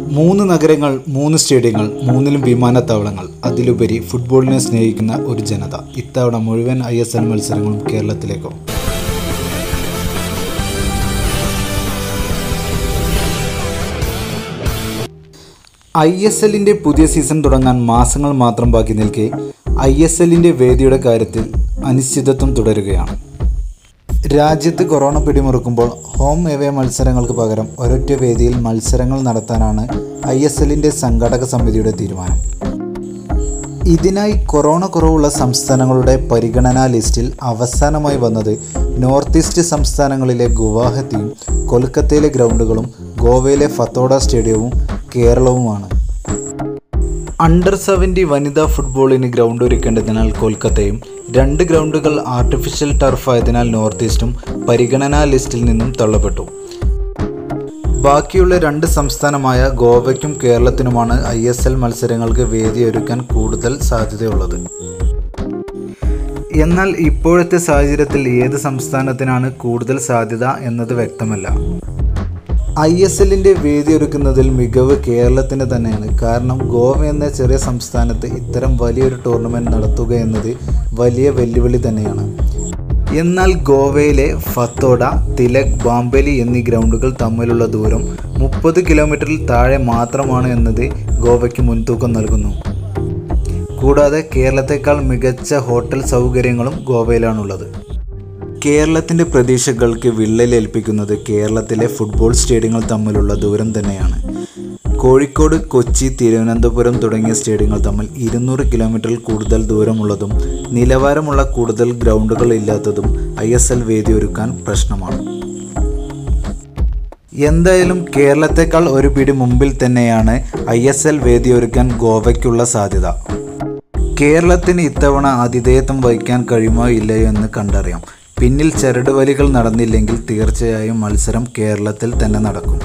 മൂന്ന് നഗരങ്ങൾ മൂന്ന് സ്റ്റേഡിയങ്ങൾ മൂന്നിലും വിമാനത്താവളങ്ങൾ. അതിലുപരി ഫുട്ബോളിനെ സ്നേഹിക്കുന്ന ഒരു ജനത. ഇത്തവണ മുഴുവൻ ഐ എസ് എൽ മത്സരങ്ങളും കേരളത്തിലേക്കോ. ഐ എസ് എല്ലിന്റെ പുതിയ സീസൺ തുടങ്ങാൻ മാസങ്ങൾ മാത്രം ബാക്കി നിൽക്കെ ഐ എസ് എല്ലിന്റെ വേദിയുടെ കാര്യത്തിൽ അനിശ്ചിതത്വം തുടരുകയാണ്. രാജ്യത്ത് കൊറോണ പിടിമുറുക്കുമ്പോൾ ഹോം എവേ മത്സരങ്ങൾക്ക് പകരം ഒരൊറ്റ വേദിയിൽ മത്സരങ്ങൾ നടത്താനാണ് ഐ എസ് എല്ലിന്റെ സംഘാടക സമിതിയുടെ തീരുമാനം. ഇതിനായി കൊറോണ കുറവുള്ള സംസ്ഥാനങ്ങളുടെ പരിഗണനാ ലിസ്റ്റിൽ അവസാനമായി വന്നത് നോർത്ത് ഈസ്റ്റ് സംസ്ഥാനങ്ങളിലെ ഗുവാഹത്തിയും കൊൽക്കത്തയിലെ ഗ്രൗണ്ടുകളും ഗോവയിലെ ഫത്തോഡ സ്റ്റേഡിയവും കേരളവുമാണ്. അണ്ടർ സെവന്റി വനിതാ ഫുട്ബോളിന് ഗ്രൗണ്ട് ഒരുക്കേണ്ടതിനാൽ കൊൽക്കത്തയും രണ്ട് ഗ്രൗണ്ടുകൾ ആർട്ടിഫിഷ്യൽ ടർഫായതിനാൽ നോർത്ത് ഈസ്റ്റും പരിഗണനാ ലിസ്റ്റിൽ നിന്നും തള്ളപ്പെട്ടു. ബാക്കിയുള്ള രണ്ട് സംസ്ഥാനമായ ഗോവയ്ക്കും കേരളത്തിനുമാണ് ഐ എസ് എൽ മത്സരങ്ങൾക്ക് വേദിയൊരുക്കാൻ കൂടുതൽ സാധ്യതയുള്ളത്. എന്നാൽ ഇപ്പോഴത്തെ സാഹചര്യത്തിൽ ഏത് സംസ്ഥാനത്തിനാണ് കൂടുതൽ സാധ്യത എന്നത് വ്യക്തമല്ല. ഐ എസ് എല്ലിന്റെ വേദി ഒരുക്കുന്നതിൽ മികവ് കേരളത്തിന് തന്നെയാണ്. കാരണം ഗോവ എന്ന ചെറിയ സംസ്ഥാനത്ത് ഇത്തരം വലിയൊരു ടൂർണമെന്റ് നടത്തുക എന്നത് വലിയ വെല്ലുവിളി തന്നെയാണ്. എന്നാൽ ഗോവയിലെ ഫത്തോഡ തിലക് ബാംബലി എന്നീ ഗ്രൗണ്ടുകൾ തമ്മിലുള്ള ദൂരം മുപ്പത് കിലോമീറ്ററിൽ താഴെ മാത്രമാണ് എന്നത് ഗോവയ്ക്ക് മുൻതൂക്കം നൽകുന്നു. കൂടാതെ കേരളത്തെക്കാൾ മികച്ച ഹോട്ടൽ സൗകര്യങ്ങളും ഗോവയിലാണുള്ളത്. കേരളത്തിന്റെ പ്രതീക്ഷകൾക്ക് വിള്ളലേൽപ്പിക്കുന്നത് കേരളത്തിലെ ഫുട്ബോൾ സ്റ്റേഡിയങ്ങൾ തമ്മിലുള്ള ദൂരം തന്നെയാണ്. കോഴിക്കോട് കൊച്ചി തിരുവനന്തപുരം തുടങ്ങിയ സ്റ്റേഡിയങ്ങൾ തമ്മിൽ ഇരുന്നൂറ് കിലോമീറ്ററിൽ കൂടുതൽ ദൂരമുള്ളതും നിലവാരമുള്ള കൂടുതൽ ഗ്രൗണ്ടുകൾ ഇല്ലാത്തതും ഐ എസ് എൽ വേദി ഒരുക്കാൻ പ്രശ്നമാണ്. എന്തായാലും കേരളത്തെക്കാൾ ഒരു പിടി മുമ്പിൽ തന്നെയാണ് ഐ എസ് എൽ വേദി ഒരുക്കാൻ ഗോവയ്ക്കുള്ള സാധ്യത. കേരളത്തിന് ഇത്തവണ ആതിഥേയത്വം വഹിക്കാൻ കഴിയുമോ ഇല്ലയോ എന്ന് കണ്ടറിയാം. പിന്നിൽ ചരടുവലികൾ നടന്നില്ലെങ്കിൽ തീർച്ചയായും മത്സരം കേരളത്തിൽ തന്നെ നടക്കും.